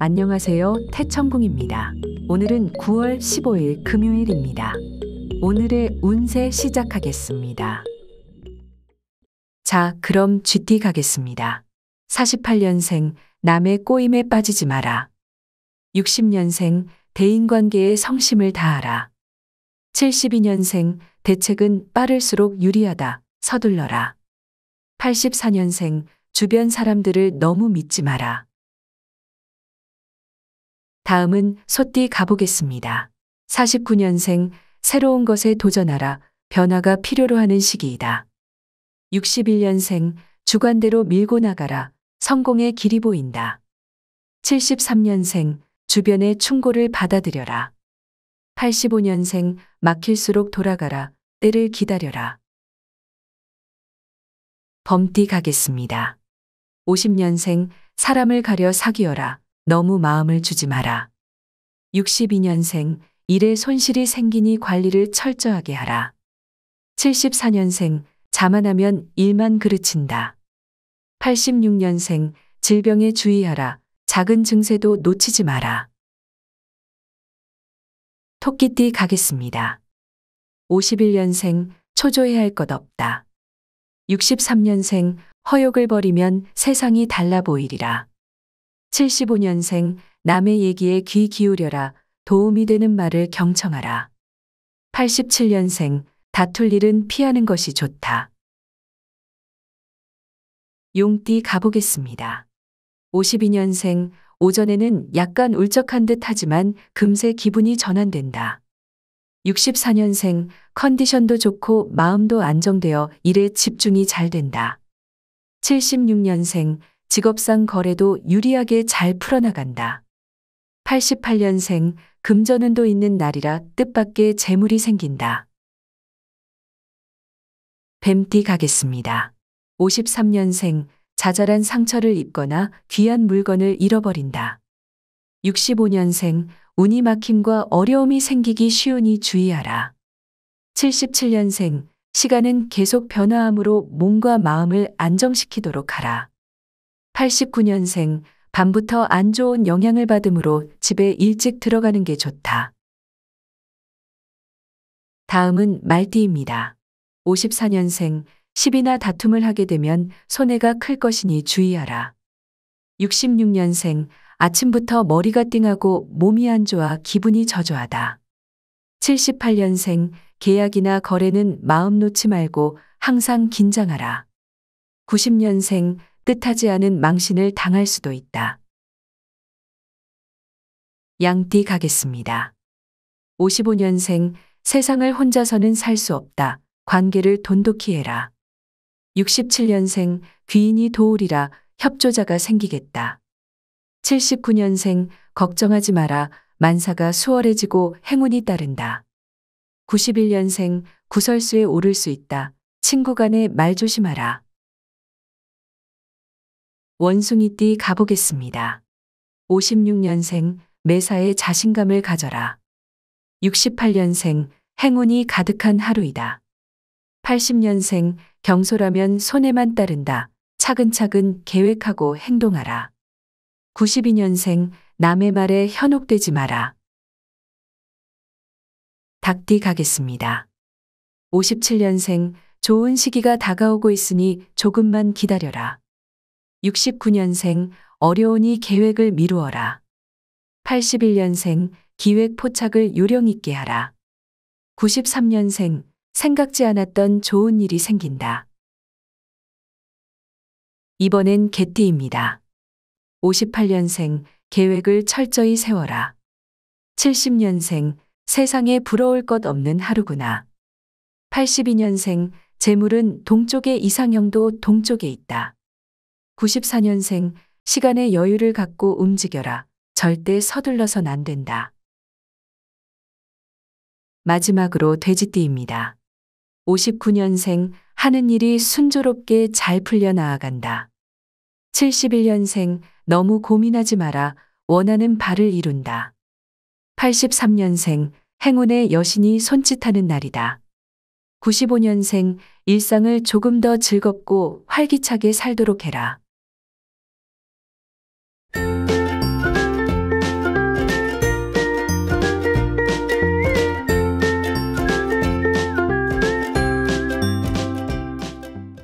안녕하세요. 태천궁입니다. 오늘은 9월 15일 금요일입니다. 오늘의 운세 시작하겠습니다. 자, 그럼 GT 가겠습니다. 48년생 남의 꼬임에 빠지지 마라. 60년생 대인관계에 성심을 다하라. 72년생 대책은 빠를수록 유리하다. 서둘러라. 84년생 주변 사람들을 너무 믿지 마라. 다음은 소띠 가보겠습니다. 49년생 새로운 것에 도전하라. 변화가 필요로 하는 시기이다. 61년생 주관대로 밀고 나가라. 성공의 길이 보인다. 73년생 주변의 충고를 받아들여라. 85년생 막힐수록 돌아가라. 때를 기다려라. 범띠 가겠습니다. 50년생 사람을 가려 사귀어라. 너무 마음을 주지 마라. 62년생 일에 손실이 생기니 관리를 철저하게 하라. 74년생 자만하면 일만 그르친다. 86년생 질병에 주의하라. 작은 증세도 놓치지 마라. 토끼띠 가겠습니다. 51년생 초조해 할 것 없다. 63년생 허욕을 버리면 세상이 달라 보이리라. 75년생 남의 얘기에 귀 기울여라. 도움이 되는 말을 경청하라. 87년생 다툴 일은 피하는 것이 좋다. 용띠 가보겠습니다. 52년생 오전에는 약간 울적한 듯 하지만 금세 기분이 전환된다. 64년생 컨디션도 좋고 마음도 안정되어 일에 집중이 잘 된다. 76년생 직업상 거래도 유리하게 잘 풀어나간다. 88년생 금전운도 있는 날이라 뜻밖의 재물이 생긴다. 뱀띠 가겠습니다. 53년생 자잘한 상처를 입거나 귀한 물건을 잃어버린다. 65년생 운이 막힘과 어려움이 생기기 쉬우니 주의하라. 77년생 시간은 계속 변화함으로 몸과 마음을 안정시키도록 하라. 89년생 밤부터 안 좋은 영향을 받으므로 집에 일찍 들어가는 게 좋다. 다음은 말띠입니다. 54년생 시비나 다툼을 하게 되면 손해가 클 것이니 주의하라. 66년생 아침부터 머리가 띵하고 몸이 안 좋아 기분이 저조하다. 78년생 계약이나 거래는 마음 놓지 말고 항상 긴장하라. 90년생 뜻하지 않은 망신을 당할 수도 있다. 양띠 가겠습니다. 55년생 세상을 혼자서는 살 수 없다. 관계를 돈독히 해라. 67년생 귀인이 도우리라 협조자가 생기겠다. 79년생 걱정하지 마라 만사가 수월해지고 행운이 따른다. 91년생 구설수에 오를 수 있다. 친구 간에 말 조심하라. 원숭이띠 가보겠습니다. 56년생 매사에 자신감을 가져라. 68년생 행운이 가득한 하루이다. 80년생 경솔하면 손해만 따른다. 차근차근 계획하고 행동하라. 92년생 남의 말에 현혹되지 마라. 닭띠 가겠습니다. 57년생 좋은 시기가 다가오고 있으니 조금만 기다려라. 69년생 어려우니 계획을 미루어라. 81년생 기획 포착을 요령 있게 하라. 93년생 생각지 않았던 좋은 일이 생긴다. 이번엔 개띠입니다. 58년생 계획을 철저히 세워라. 70년생 세상에 부러울 것 없는 하루구나. 82년생 재물은 동쪽의 이상형도 동쪽에 있다. 94년생 시간의 여유를 갖고 움직여라. 절대 서둘러선 안 된다. 마지막으로 돼지띠입니다. 59년생 하는 일이 순조롭게 잘 풀려 나아간다. 71년생 너무 고민하지 마라. 원하는 바를 이룬다. 83년생 행운의 여신이 손짓하는 날이다. 95년생 일상을 조금 더 즐겁고 활기차게 살도록 해라.